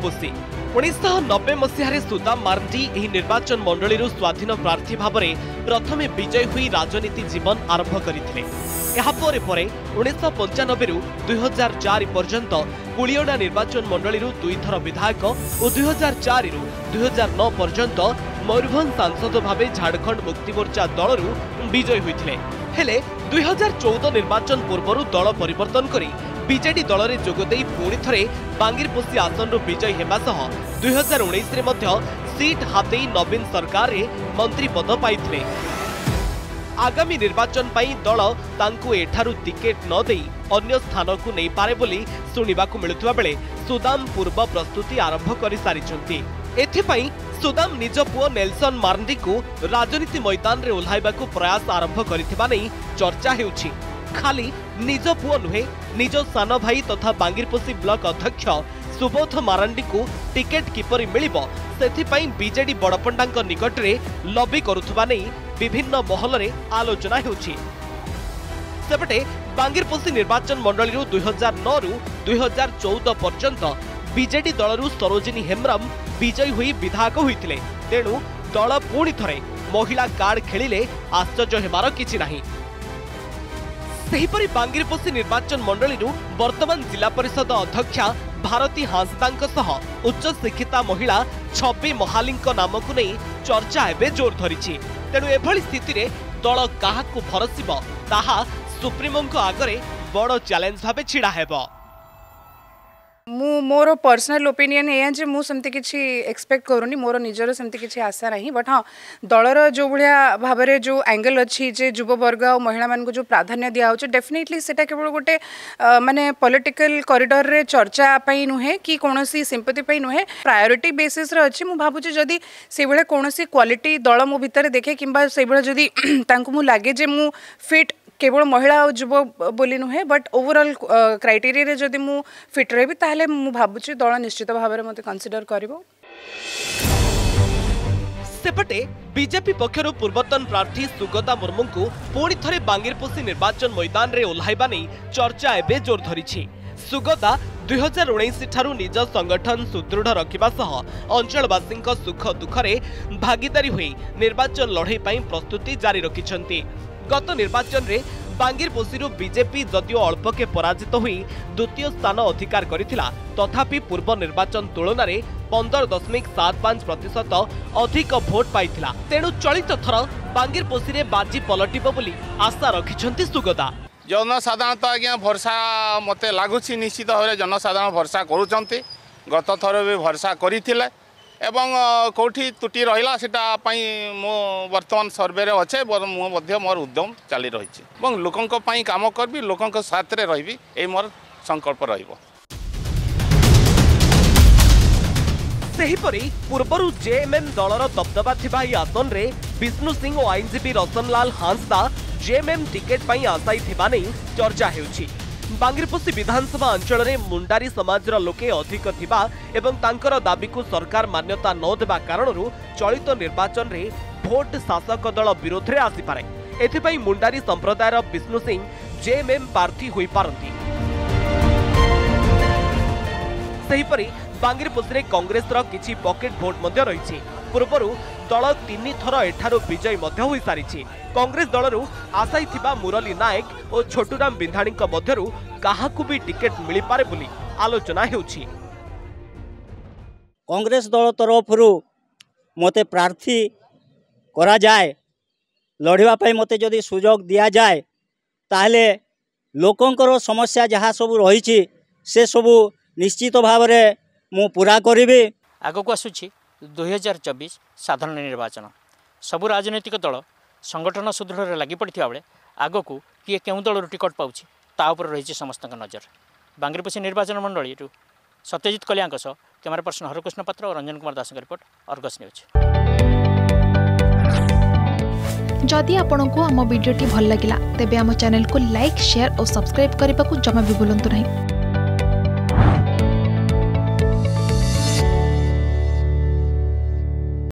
ଏଲ୍ପିସି ଉଣେଇଶହ ନବେ ମସିହାରେ ସୁଦାମ ମାର୍ଣ୍ଡି ଏହି ନିର୍ବାଚନ ମଣ୍ଡଳୀରୁ ସ୍ୱାଧୀନ ପ୍ରାର୍ଥୀ ଭାବରେ ପ୍ରଥମେ ବିଜୟୀ ହୋଇ ରାଜନୀତି ଜୀବନ ଆରମ୍ଭ କରିଥିଲେ ଏହା ପରେ ପରେ ଉଣେଇଶହ ପଞ୍ଚାନବେରୁ ଦୁଇହଜାର ଚାରି ପର୍ଯ୍ୟନ୍ତ କୁଳିଅଡ଼ା ନିର୍ବାଚନ ମଣ୍ଡଳୀରୁ ଦୁଇଥର ବିଧାୟକ ଓ ଦୁଇହଜାର ଚାରିରୁ ଦୁଇହଜାର ନଅ ପର୍ଯ୍ୟନ୍ତ ମୟୂରଭଞ୍ଜ ସାଂସଦ ଭାବେ ଝାଡ଼ଖଣ୍ଡ ମୁକ୍ତିମୋର୍ଚ୍ଚା ଦଳରୁ ବିଜୟୀ ହୋଇଥିଲେ ହେଲେ ଦୁଇହଜାର ଚଉଦ ନିର୍ବାଚନ ପୂର୍ବରୁ ଦଳ ପରିବର୍ତ୍ତନ କରି ବିଜେଡି ଦଳରେ ଯୋଗ ଦେଇ ପୁଣି ଥରେ ବାଙ୍ଗିରପୋଷି ଆସନରୁ ବିଜୟୀ ହେବା ସହ ଦୁଇ ହଜାର ଉଣେଇଶରେ ମଧ୍ୟ ସିଟ୍ ହାତେଇ ନବୀନ ସରକାରରେ ମନ୍ତ୍ରୀ ପଦ ପାଇଥିଲେ ଆଗାମୀ ନିର୍ବାଚନ ପାଇଁ ଦଳ ତାଙ୍କୁ ଏଠାରୁ ଟିକେଟ୍ ନ ଦେଇ ଅନ୍ୟ ସ୍ଥାନକୁ ନେଇପାରେ ବୋଲି ଶୁଣିବାକୁ ମିଳୁଥିବା ବେଳେ ସୁଦାମ ପୂର୍ବ ପ୍ରସ୍ତୁତି ଆରମ୍ଭ କରିସାରିଛନ୍ତି ଏଥିପାଇଁ ସୁଦାମ ନିଜ ପୁଅ ନେଲସନ ମାର୍ଣ୍ଡିଙ୍କୁ ରାଜନୀତି ମୈଦାନରେ ଓହ୍ଲାଇବାକୁ ପ୍ରୟାସ ଆରମ୍ଭ କରିଥିବା ନେଇ ଚର୍ଚ୍ଚା ହେଉଛି ଖାଲି ନିଜ ପୁଅ ନୁହେଁ ନିଜ ସାନ ଭାଇ ତଥା ବାଙ୍ଗିରପୋଷି ବ୍ଲକ ଅଧ୍ୟକ୍ଷ ସୁବୋଧ ମାରାଣ୍ଡିଙ୍କୁ ଟିକେଟ୍ କିପରି ମିଳିବ ସେଥିପାଇଁ ବିଜେଡି ବଡ଼ପଣ୍ଡାଙ୍କ ନିକଟରେ ଲବି କରୁଥିବା ନେଇ ବିଭିନ୍ନ ମହଲରେ ଆଲୋଚନା ହେଉଛି ସେପଟେ ବାଙ୍ଗିରପୋଷି ନିର୍ବାଚନ ମଣ୍ଡଳୀରୁ ଦୁଇ ହଜାର ନଅରୁ ଦୁଇ ହଜାର ଚଉଦ ପର୍ଯ୍ୟନ୍ତ ବିଜେଡି ଦଳରୁ ସରୋଜିନୀ ହେମ୍ରମ୍ ବିଜୟୀ ହୋଇ ବିଧାୟକ ହୋଇଥିଲେ ତେଣୁ ଦଳ ପୁଣି ଥରେ ମହିଳା କାର୍ଡ ଖେଳିଲେ ଆଶ୍ଚର୍ଯ୍ୟ ହେବାର କିଛି ନାହିଁ ସେହିପରି ବାଙ୍ଗିରିପୋଷି ନିର୍ବାଚନ ମଣ୍ଡଳୀରୁ ବର୍ତ୍ତମାନ ଜିଲ୍ଲା ପରିଷଦ ଅଧ୍ୟକ୍ଷା ଭାରତୀ ହାଁସଦାଙ୍କ ସହ ଉଚ୍ଚଶିକ୍ଷିତା ମହିଳା ଛବି ମହାଲିଙ୍କ ନାମକୁ ନେଇ ଚର୍ଚ୍ଚା ଏବେ ଜୋର ଧରିଛି ତେଣୁ ଏଭଳି ସ୍ଥିତିରେ ଦଳ କାହାକୁ ଭରସିବ ତାହା ସୁପ୍ରିମୋଙ୍କ ଆଗରେ ବଡ଼ ଚ୍ୟାଲେଞ୍ଜ ଭାବେ ଛିଡ଼ା ହେବ ମୁଁ ମୋର ପର୍ସନାଲ ଓପିନିଅନ୍ ଏଇଆ ଯେ ମୁଁ ସେମିତି କିଛି ଏକ୍ସପେକ୍ଟ କରୁନି ମୋର ନିଜର ସେମିତି କିଛି ଆଶା ନାହିଁ ବଟ୍ ହଁ ଦଳର ଯେଉଁଭଳିଆ ଭାବରେ ଯେଉଁ ଆଙ୍ଗେଲ୍ ଅଛି ଯେ ଯୁବବର୍ଗ ଆଉ ମହିଳାମାନଙ୍କୁ ଯେଉଁ ପ୍ରାଧାନ୍ୟ ଦିଆହେଉଛି ଡେଫିନେଟଲି ସେଇଟା କେବଳ ଗୋଟେ ମାନେ ପଲିଟିକାଲ କରିଡ଼ରରେ ଚର୍ଚ୍ଚା ପାଇଁ ନୁହେଁ କି କୌଣସି ସିମ୍ପତି ପାଇଁ ନୁହେଁ ପ୍ରାୟୋରିଟି ବେସିସ୍ରେ ଅଛି ମୁଁ ଭାବୁଛି ଯଦି ସେଇଭଳିଆ କୌଣସି କ୍ୱାଲିଟି ଦଳ ମୋ ଭିତରେ ଦେଖେ କିମ୍ବା ସେଇଭଳିଆ ଯଦି ତାଙ୍କୁ ମୁଁ ଲାଗେ ଯେ ମୁଁ ଫିଟ୍ কেবল মহিলা ଆଉ ଯୁବ ବୋଲି ନୁହେଁ ବଟ୍ ଓଭରଅଲ୍ କ୍ରାଇଟେରିଆରେ ଯଦି ମୁଁ ଫିଟ୍ ରହିବି ତାହେଲେ ମୁଁ ଭାବୁଛି ଦଳ ନିଶ୍ଚିତ ଭାବରେ ମୋତେ କନସିଡର କରିବ ସେପଟେ ବିଜେପି ପକ୍ଷରୁ ପୂର୍ବତନ ପ୍ରାର୍ଥୀ ସୁଗତା ମୁର୍ମୁଙ୍କୁ ପୁଣି ଥରେ ବାଙ୍ଗିରପୋଷି ନିର୍ବାଚନ ମଇଦାନରେ ଓହ୍ଲାଇବା ନେଇ ଚର୍ଚ୍ଚା ଏବେ ଜୋର ଧରିଛି ସୁଗତା ଦୁଇହଜାର ଉଣେଇଶଠାରୁ ନିଜ ସଂଗଠନ ସୁଦୃଢ଼ ରଖିବା ସହ ଅଞ୍ଚଳବାସୀଙ୍କ ସୁଖ ଦୁଃଖରେ ଭାଗିଦାରୀ ହୋଇ ନିର୍ବାଚନ ଲଢ଼େଇ ପାଇଁ ପ୍ରସ୍ତୁତି ଜାରି ରଖିଛନ୍ତି গত নির্বাচনে বাঙ্গিরপোষীর বিজেপি যদিও অল্পকে পরাজিত হয়ে দ্বিতীয় স্থান অধিকার করেছিল তথাপি পূর্ব নির্বাচন তুলনায় পনের দশমিক সাত পাঁচ প্রত অধিক ভোট পাই তেণু চলিত থর বাঙ্গিরপোষীরে বাজি পলটিব বলে আশা রাখিছেন সুগতা জনসাধারণত আজ্ঞা ভরসা মতো লাগুছি নিশ্চিত ভাবে জনসাধারণ ভরসা করুচার গত থর বি ভরসা করে এবং কোটি ত্রুটি রহিলা সেটা পাই মো বর্তমান সর্ভেরে অছে মু মধ্য মোর উদ্যম চালি রয়েছে এবং লোকঙ্ক পাই কাম করবি লোকঙ্ক সাথে রহবি এই মোর সংকল্প রহব ସେହିପରି ପୂର୍ବରୁ জেএমএম ଦଳର ଦବଦବା ଥିବା ଏହି ଆସନରେ ବିଷ୍ଣୁ সিং ଓ আইনজীবী ରତନଲାଲ হাঁসদা জেএমএম ଟିକେଟ୍ ପାଇଁ ଆଶାୟୀ ଥିବା ନେଇ ଚର୍ଚ୍ଚା ହେଉଛି ବାଙ୍ଗିରିପୋଷି ବିଧାନସଭା ଅଞ୍ଚଳରେ ମୁଣ୍ଡାରୀ ସମାଜର ଲୋକେ ଅଧିକ ଥିବା ଏବଂ ତାଙ୍କର ଦାବିକୁ ସରକାର ମାନ୍ୟତା ନ ଦେବା କାରଣରୁ ଚଳିତ ନିର୍ବାଚନରେ ଭୋଟ୍ ଶାସକ ଦଳ ବିରୋଧରେ ଆସିପାରେ ଏଥିପାଇଁ ମୁଣ୍ଡାରୀ ସମ୍ପ୍ରଦାୟର ବିଷ୍ଣୁ ସିଂ ଜେଏମ୍ଏମ୍ ପ୍ରାର୍ଥୀ ହୋଇପାରନ୍ତି ସେହିପରି ବାଙ୍ଗିରିପୋଷିରେ କଂଗ୍ରେସର କିଛି ପକେଟ୍ ଭୋଟ୍ ମଧ୍ୟ ରହିଛି ପୂର୍ବରୁ দল তিনিথর এঠার বিজয়ী মধ্য হয়ে সারিছে কংগ্রেস দলর আশাই থিবা মুরলী নায়ক ও ছোটুরাম বিধাণী মধ্যে কাহাকু বি টিকেট মিলিপারে বলে আলোচনা হেউছি কংগ্রেস দল তরফরু মতে প্রার্থী করা যায় লড়িবা পাই মতে যদি সুযোগ দিয়া যায় তাহলে ଲୋକଙ୍କର ସମସ୍ୟା ଯାହା ସବୁ ରହିଛି ସେସବୁ ନିଶ୍ଚିତ ଭାବରେ ମୁଁ ପୁରା କରିବି ଆଗକୁ ଆସୁଛି ଦୁଇହଜାର ଚବିଶ ସାଧାରଣ ନିର୍ବାଚନ ସବୁ ରାଜନୈତିକ ଦଳ ସଂଗଠନ ସୁଦୃଢ଼ରେ ଲାଗିପଡ଼ିଥିବା ବେଳେ ଆଗକୁ କିଏ କେଉଁ ଦଳରୁ ଟିକଟ ପାଉଛି ତା ଉପରେ ରହିଛି ସମସ୍ତଙ୍କ ନଜର ବାଙ୍ଗିରପୋଷି ନିର୍ବାଚନ ମଣ୍ଡଳୀରୁ ସତ୍ୟଜିତ କଲ୍ୟାଙ୍କ ସହ କ୍ୟାମେରା ପର୍ସନ ହରକୃଷ୍ଣ ପାତ୍ର ଓ ରଞ୍ଜନ କୁମାର ଦାସଙ୍କ ରିପୋର୍ଟ ଅର୍ଗସ୍ ନ୍ୟୁଜ୍ ଯଦି ଆପଣଙ୍କୁ ଆମ ଭିଡ଼ିଓଟି ଭଲ ଲାଗିଲା ତେବେ ଆମ ଚ୍ୟାନେଲକୁ ଲାଇକ୍ ସେୟାର ଓ ସବସ୍କ୍ରାଇବ୍ କରିବାକୁ ଜମା ବି ଭୁଲନ୍ତୁ ନାହିଁ